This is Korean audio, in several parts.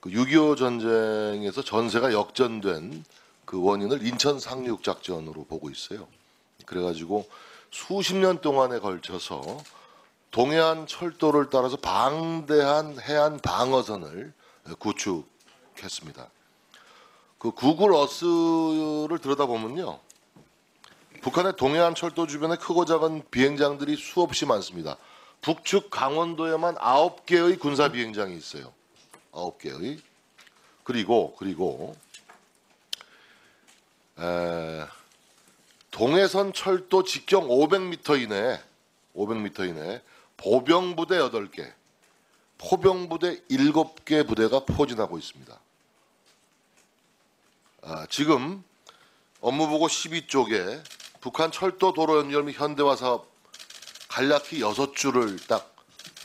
그6.25 전쟁에서 전세가 역전된 그 원인을 인천 상륙 작전으로 보고 있어요. 그래가지고 수십 년 동안에 걸쳐서 동해안 철도를 따라서 방대한 해안 방어선을 구축했습니다. 그 구글 어스를 들여다보면요. 북한의 동해안 철도 주변에 크고 작은 비행장들이 수없이 많습니다. 북측 강원도에만 9개의 군사 비행장이 있어요. 9개의. 그리고 그리고 에, 동해선 철도 직경 500m 이내 500m 이내 보병 부대 8개, 포병 부대 7개 부대가 포진하고 있습니다. 아, 지금 업무보고 12쪽에 북한 철도 도로 연결 및 현대화 사업 간략히 6줄을 딱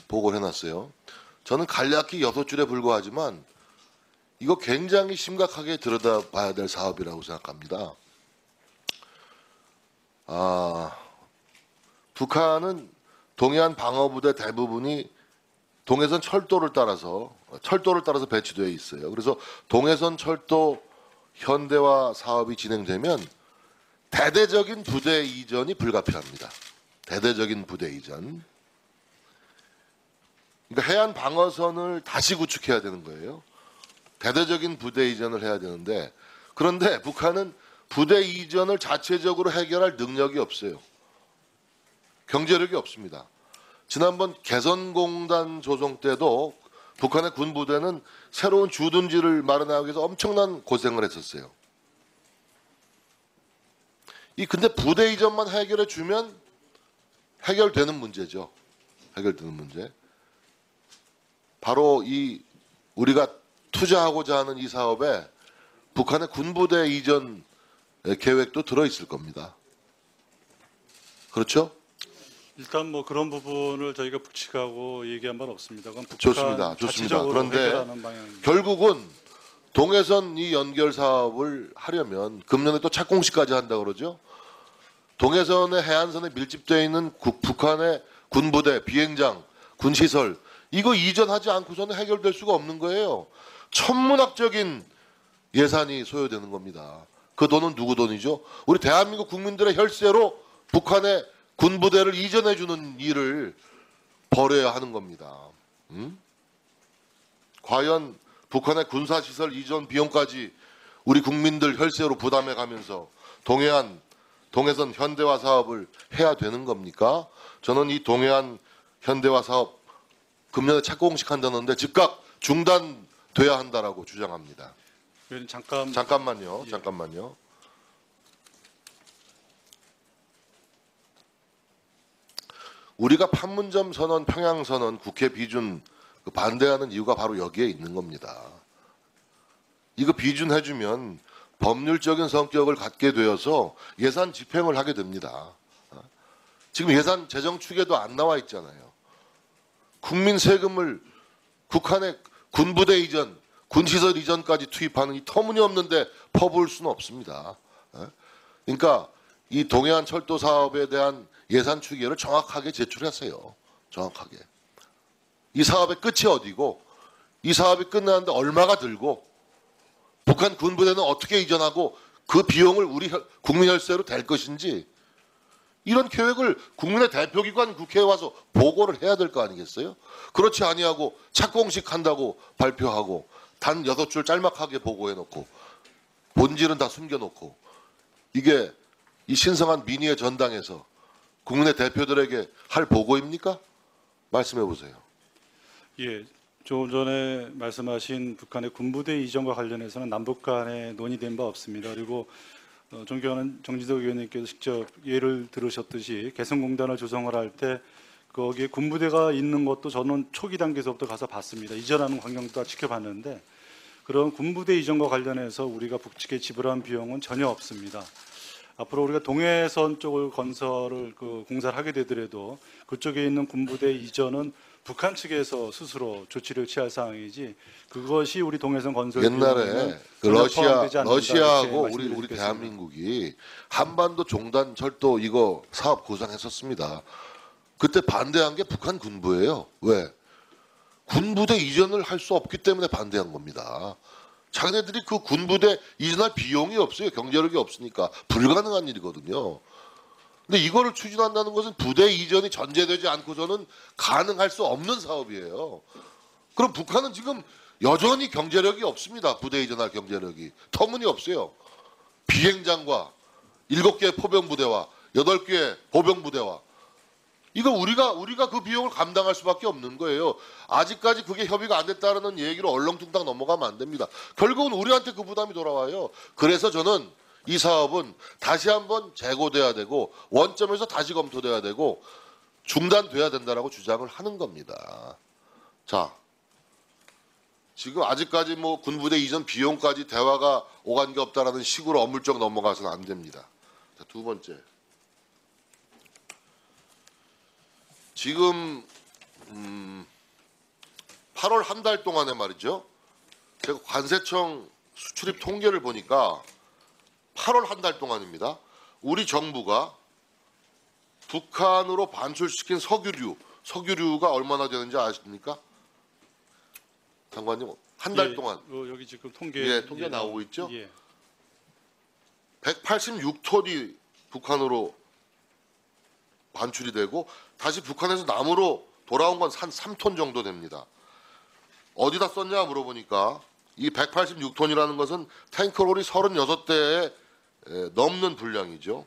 보고를 해놨어요. 저는 간략히 6줄에 불과하지만 이거 굉장히 심각하게 들여다봐야 될 사업이라고 생각합니다. 아, 북한은 동해안 방어부대 대부분이 동해선 철도를 따라서 철도를 따라서 배치되어 있어요. 그래서 동해선 철도 현대화 사업이 진행되면 대대적인 부대 이전이 불가피합니다. 대대적인 부대 이전. 그러니까 해안 방어선을 다시 구축해야 되는 거예요. 대대적인 부대 이전을 해야 되는데 그런데 북한은 부대 이전을 자체적으로 해결할 능력이 없어요. 경제력이 없습니다. 지난번 개선공단 조성 때도 북한의 군부대는 새로운 주둔지를 마련하기 위해서 엄청난 고생을 했었어요. 이 근데 부대 이전만 해결해 주면 해결되는 문제죠. 해결되는 문제. 바로 이 우리가 투자하고자 하는 이 사업에 북한의 군부대 이전 계획도 들어 있을 겁니다. 그렇죠? 일단 뭐 그런 부분을 저희가 북측하고 얘기한 바는 없습니다. 그건 북한 좋습니다. 좋습니다. 그런데. 결국은 동해선 이 연결 사업을 하려면 금년에 또 착공식까지 한다 그러죠. 동해선의 해안선에 밀집되어 있는 국- 북한의 군부대, 비행장, 군시설 이거 이전하지 않고서는 해결될 수가 없는 거예요. 천문학적인 예산이 소요되는 겁니다. 그 돈은 누구 돈이죠? 우리 대한민국 국민들의 혈세로 북한의 군부대를 이전해 주는 일을 벌여야 하는 겁니다. 음? 과연 북한의 군사시설 이전 비용까지 우리 국민들 혈세로 부담해 가면서 동해안 동해선 현대화 사업을 해야 되는 겁니까? 저는 이 동해안 현대화 사업 금년에 착공식 한다는데 즉각 중단돼야 한다라고 주장합니다. 의원님 잠깐 잠깐만요. 예. 잠깐만요. 우리가 판문점 선언, 평양 선언, 국회 비준 그 반대하는 이유가 바로 여기에 있는 겁니다. 이거 비준해주면 법률적인 성격을 갖게 되어서 예산 집행을 하게 됩니다. 어? 지금 예산 재정 축에도 안 나와 있잖아요. 국민 세금을 북한의 군부대 이전, 군시설 이전까지 투입하는 이 터무니없는데 퍼부을 수는 없습니다. 어? 그러니까 이 동해안 철도 사업에 대한 예산 추계를 정확하게 제출하세요. 정확하게. 이 사업의 끝이 어디고 이 사업이 끝나는데 얼마가 들고 북한 군부대는 어떻게 이전하고 그 비용을 우리 혈- 국민 혈세로 댈 것인지 이런 계획을 국민의 대표기관 국회에 와서 보고를 해야 될 거 아니겠어요? 그렇지 아니하고 착공식 한다고 발표하고 단 여섯 줄 짤막하게 보고해 놓고 본질은 다 숨겨 놓고 이게 이 신성한 민의의 전당에서 국민의 대표들에게 할 보고입니까? 말씀해 보세요. 예, 조금 전에 말씀하신 북한의 군부대 이전과 관련해서는 남북 간에 논의된 바 없습니다. 그리고 어, 존경하는 정지덕 의원님께서 직접 예를 들으셨듯이 개성공단을 조성을 할 때 거기에 군부대가 있는 것도 저는 초기 단계에서부터 가서 봤습니다. 이전하는 광경도 다 지켜봤는데 그런 군부대 이전과 관련해서 우리가 북측에 지불한 비용은 전혀 없습니다. 앞으로 우리가 동해선 쪽을 건설을 그 공사를 하게 되더라도 그쪽에 있는 군부대 이전은 북한 측에서 스스로 조치를 취할 상황이지 그것이 우리 동해선 건설 옛날에 그 러시아 러시아하고 우리 우리. 대한민국이 한반도 종단 철도 이거 사업 구상했었습니다. 그때 반대한 게 북한 군부예요. 왜? 군부대 이전을 할 수 없기 때문에 반대한 겁니다. 자기네들이 그 군부대 이전할 비용이 없어요. 경제력이 없으니까 불가능한 일이거든요. 근데 이거를 추진한다는 것은 부대 이전이 전제되지 않고서는 가능할 수 없는 사업이에요. 그럼 북한은 지금 여전히 경제력이 없습니다. 부대 이전할 경제력이 터무니없어요. 비행장과 일곱 개의 포병 부대와 여덟 개의 보병 부대와 이거 우리가 우리가 그 비용을 감당할 수밖에 없는 거예요. 아직까지 그게 협의가 안 됐다는 얘기로 얼렁뚱땅 넘어가면 안 됩니다. 결국은 우리한테 그 부담이 돌아와요. 그래서 저는 이 사업은 다시 한번 재고돼야 되고 원점에서 다시 검토돼야 되고 중단돼야 된다라고 주장을 하는 겁니다. 자, 지금 아직까지 뭐 군부대 이전 비용까지 대화가 오간 게 없다라는 식으로 어물쩍 넘어가서는 안 됩니다. 자, 두 번째. 지금 음, 8월 한 달 동안에 말이죠. 제가 관세청 수출입 통계를 보니까 8월 한 달 동안입니다. 우리 정부가 북한으로 반출시킨 석유류, 석유류가 얼마나 되는지 아십니까? 장관님 한달 예, 동안 어, 여기 지금 통계 예, 통계 나오고 있죠? 예. 186톤이 북한으로 반출이 되고 다시 북한에서 남으로 돌아온 건 한 3톤 정도 됩니다. 어디다 썼냐 물어보니까 이 186톤이라는 것은 탱크롤이 36대에 넘는 분량이죠.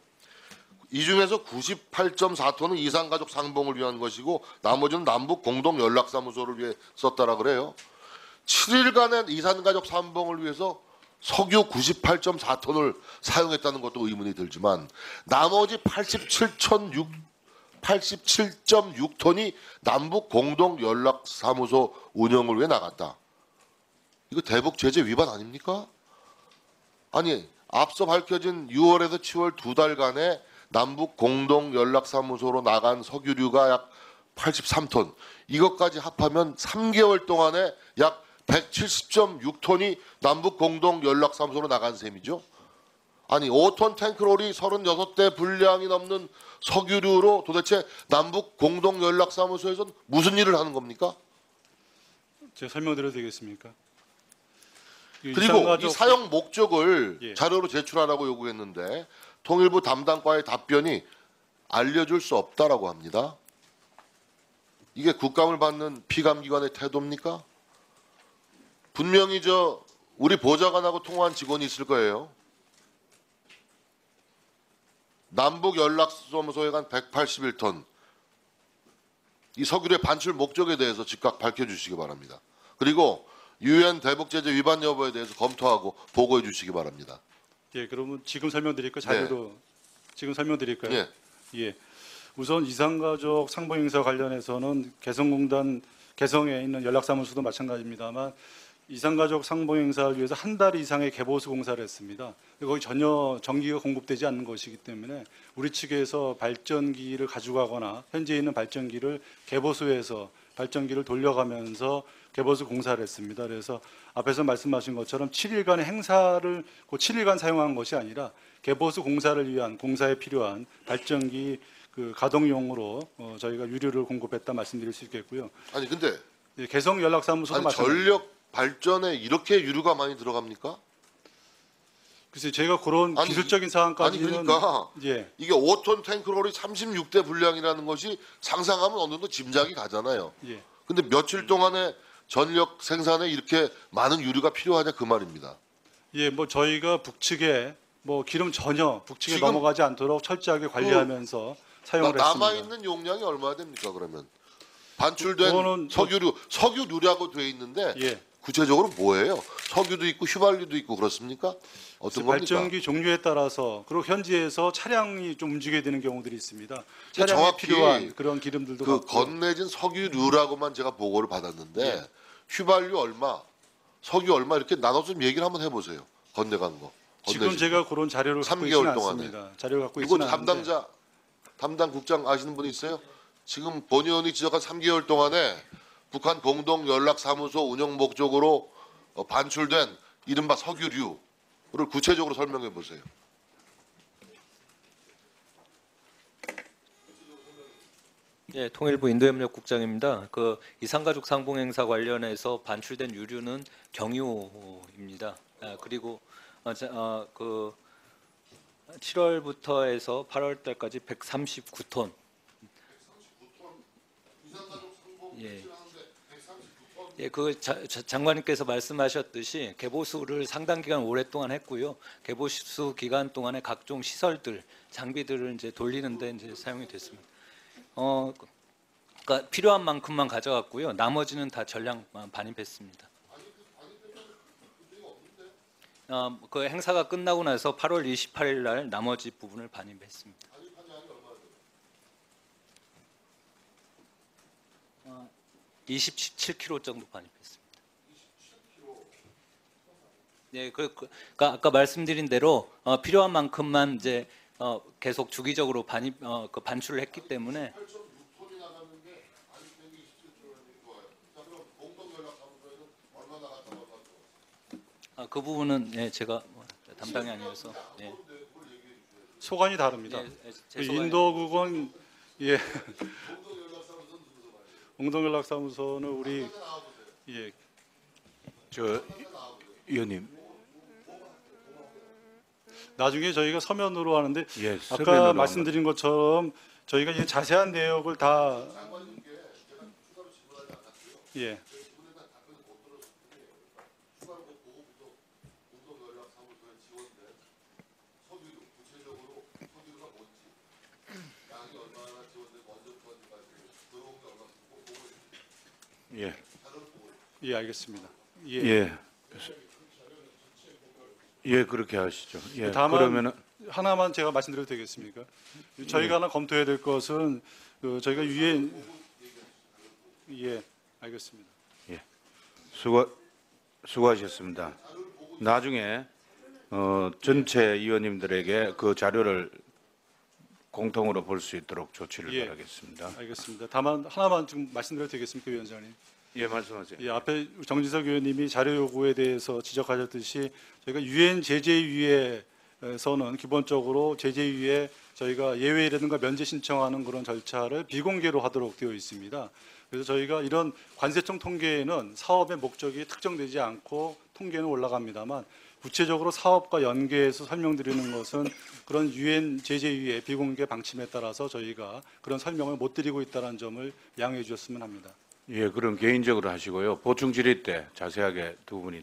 이 중에서 98.4톤은 이산가족 상봉을 위한 것이고 나머지는 남북 공동 연락사무소를 위해 썼다라 그래요. 7일간의 이산가족 상봉을 위해서 석유 98.4톤을 사용했다는 것도 의문이 들지만 나머지 87.6 87.6톤이 남북 공동 연락 사무소 운영을 위해 나갔다. 이거 대북 제재 위반 아닙니까? 아니 앞서 밝혀진 6월에서 7월 두 달간의 남북 공동 연락 사무소로 나간 석유류가 약 83톤. 이것까지 합하면 3개월 동안에 약 170.6톤이 남북 공동 연락 사무소로 나간 셈이죠. 아니 5톤 탱크롤이 36대 분량이 넘는 석유류로 도대체 남북 공동 연락 사무소에서는 무슨 일을 하는 겁니까? 제가 설명드려도 되겠습니까? 이 그리고 이 사용 목적을 예. 자료로 제출하라고 요구했는데 통일부 담당과의 답변이 알려줄 수 없다라고 합니다. 이게 국감을 받는 피감기관의 태도입니까? 분명히 저 우리 보좌관하고 통화한 직원이 있을 거예요. 남북 연락사무소에 간 181톤 이 석유의 반출 목적에 대해서 즉각 밝혀주시기 바랍니다. 그리고 유엔 대북 제재 위반 여부에 대해서 검토하고 보고해 주시기 바랍니다. 예, 그러면 지금 설명드릴까요? 자료로 지금 설명드릴까요? 예. 예. 우선 이산가족 상봉 행사 관련해서는 개성공단 개성에 있는 연락사무소도 마찬가지입니다만 이산가족 상봉 행사를 위해서 한 달 이상의 개보수 공사를 했습니다. 거기 전혀 전기가 공급되지 않는 것이기 때문에 우리 측에서 발전기를 가져가거나 현재 있는 발전기를 개보수해서 발전기를 돌려가면서 개보수 공사를 했습니다. 그래서 앞에서 말씀하신 것처럼 7일간의 행사를 그 7일간 사용한 것이 아니라 개보수 공사를 위한 공사에 필요한 발전기 그 가동용으로 어, 저희가 유류를 공급했다 말씀드릴 수 있겠고요. 아니 근데 예, 개성 연락사무소도 아니, 마찬가지. 전력 발전에 이렇게 유류가 많이 들어갑니까? 글쎄 제가 그런 아니, 기술적인 아니 사항까지는 그러니까 예, 이게 5톤 탱크롤이 36대 분량이라는 것이 상상하면 어느 정도 짐작이 가잖아요. 예. 근데 며칠 동안에 전력 생산에 이렇게 많은 유류가 필요하냐 그 말입니다. 예, 뭐 저희가 북측에 뭐 기름 전혀 북측에 지금 그 넘어가지 않도록 철저하게 관리하면서 사용을 남아 했습니다. 있는 용량이 얼마나 됩니까 그러면? 반출된 그거는 석유류 석유류라고 돼 있는데 예. 구체적으로 뭐예요? 석유도 있고 휘발유도 있고 그렇습니까? 어떤 겁니까? 발전기 종류에 따라서 그리고 현지에서 차량이 좀 움직여야 되는 경우들이 있습니다. 차량에 정확히 필요한 그런 기름들도 그 많고. 건네진 석유류라고만 제가 보고를 받았는데 예. 휘발유 얼마, 석유 얼마 이렇게 나눠서 좀 얘기를 한번 해보세요. 건네간 거. 지금 건네진 제가 그런 자료를 갖고 3개월 있지는 동안에. 않습니다. 자료를 갖고 이거 있지는 않은데 담당자 담당 국장 아시는 분 있어요? 지금 본 의원이 지적한 3개월 동안에 북한 공동 연락 사무소 운영 목적으로 어, 반출된 이른바 석유류를 구체적으로 설명해 보세요. 예, 통일부 인도협력 국장입니다. 그 이산가족 상봉 행사 관련해서 반출된 유류는 경유입니다. 아, 그리고 어, 자, 어, 그 7월부터 해서 8월 달까지 139톤. 예. 예, 그 자- 자- 장관님께서 말씀하셨듯이 개보수를 상당 기간 오랫동안 했고요. 개보수 기간 동안에 각종 시설들, 장비들을 이제 돌리는데 이제 사용이 됐습니다. 어, 그러니까 필요한 만큼만 가져갔고요. 나머지는 다 전량 반입했습니다. 어, 그 행사가 끝나고 나서 8월 28일 날 나머지 부분을 반입했습니다. 27kg 정도 반입했습니다. 예, 그, 그 그러니까 아까 말씀드린 대로 어, 필요한 만큼만 이제 어, 계속 주기적으로 반입 어, 그 반출을 했기 때문에 아, 그 부분은 예, 제가 뭐 담당이 아니어서 예. 소관이 다릅니다. 예, 예, 그 인도국은 예. 공동연락사무소는 우리 예저 의원님, 나중에 저희가 서면으로 하는데 예, 아까 말씀드린 것처럼 저희가 이 자세한 내역을 다 예. 예, 예, 알겠습니다. 예. 예, 예 그렇게 하시죠. 예, 다만 그러면은 하나만 제가 말씀드려도 되겠습니까? 저희가 하나 검토해야 될 것은 그 저희가 유엔 예, 알겠습니다. 수고 수고하셨습니다. 나중에 어, 전체 의원님들에게 그 자료를 공통으로 볼 수 있도록 조치를 예. 바라겠습니다. 알겠습니다. 다만 하나만 좀 말씀드려도 되겠습니까, 위원장님? 예, 말씀하세요. 예, 앞에 정진석 의원님이 자료 요구에 대해서 지적하셨듯이 저희가 유엔 제재위에서는 기본적으로 제재위에 저희가 예외라든가 면제 신청하는 그런 절차를 비공개로 하도록 되어 있습니다. 그래서 저희가 이런 관세청 통계에는 사업의 목적이 특정되지 않고 통계는 올라갑니다만 구체적으로 사업과 연계해서 설명드리는 것은 그런 유엔 제재위의 비공개 방침에 따라서 저희가 그런 설명을 못 드리고 있다는 점을 양해해 주셨으면 합니다. 예, 그럼 개인적으로 하시고요. 보충 질의 때 자세하게 두 분이